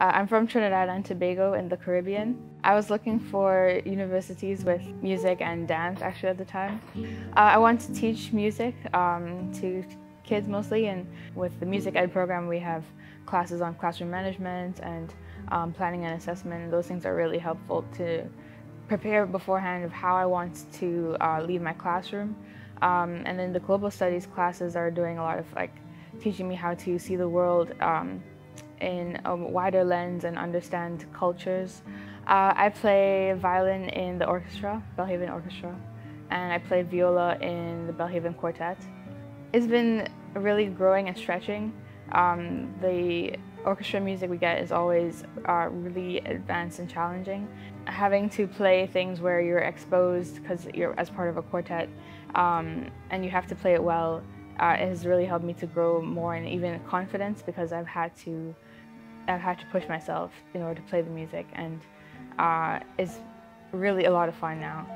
Uh, I'm from Trinidad and Tobago in the Caribbean. I was looking for universities with music and dance actually at the time. Uh, I want to teach music um, to kids mostly and with the music ed program we have classes on classroom management and um, planning and assessment. Those things are really helpful to prepare beforehand of how I want to uh, leave my classroom. Um, and then the global studies classes are doing a lot of like teaching me how to see the world um, in a wider lens and understand cultures. Uh, I play violin in the orchestra, Belhaven Orchestra, and I play viola in the Belhaven Quartet. It's been really growing and stretching. Um, the orchestra music we get is always uh, really advanced and challenging. Having to play things where you're exposed because you're as part of a quartet um, and you have to play it well uh, it has really helped me to grow more and even confidence because I've had to I've had to push myself in order to play the music and uh, it's really a lot of fun now.